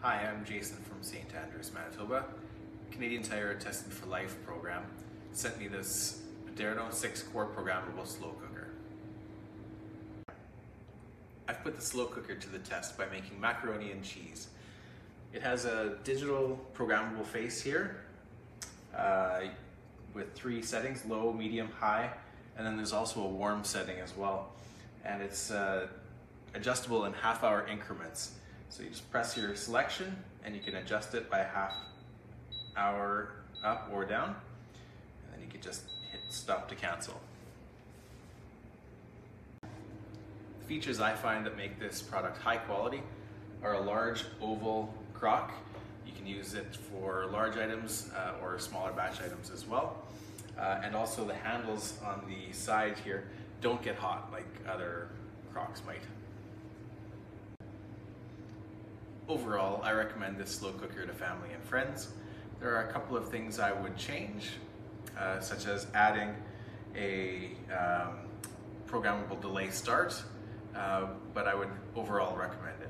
Hi, I'm Jason from St. Andrews, Manitoba. Canadian Tire Tested for Life program sent me this Paderno 6-quart programmable slow cooker. I've put the slow cooker to the test by making macaroni and cheese. It has a digital programmable face here uh, with three settings, low, medium, high, and then there's also a warm setting as well. And it's uh, adjustable in half hour increments. So you just press your selection and you can adjust it by half hour up or down. And then you can just hit stop to cancel. The features I find that make this product high quality are a large oval crock. You can use it for large items uh, or smaller batch items as well. Uh, and also the handles on the side here don't get hot like other crocks might. Overall, I recommend this slow cooker to family and friends. There are a couple of things I would change, uh, such as adding a um, programmable delay start, uh, but I would overall recommend it.